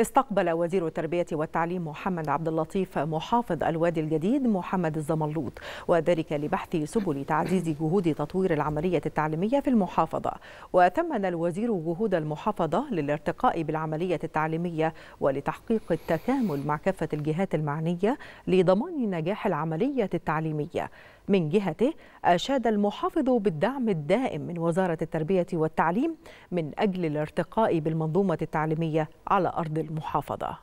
استقبل وزير التربية والتعليم محمد عبد اللطيف محافظ الوادي الجديد محمد الزملوط وذلك لبحث سبل تعزيز جهود تطوير العملية التعليمية في المحافظة. وثمن الوزير جهود المحافظة للارتقاء بالعملية التعليمية ولتحقيق التكامل مع كافة الجهات المعنية لضمان نجاح العملية التعليمية. من جهته أشاد المحافظ بالدعم الدائم من وزارة التربية والتعليم من أجل الارتقاء بالمنظومة التعليمية على أرض المحافظة.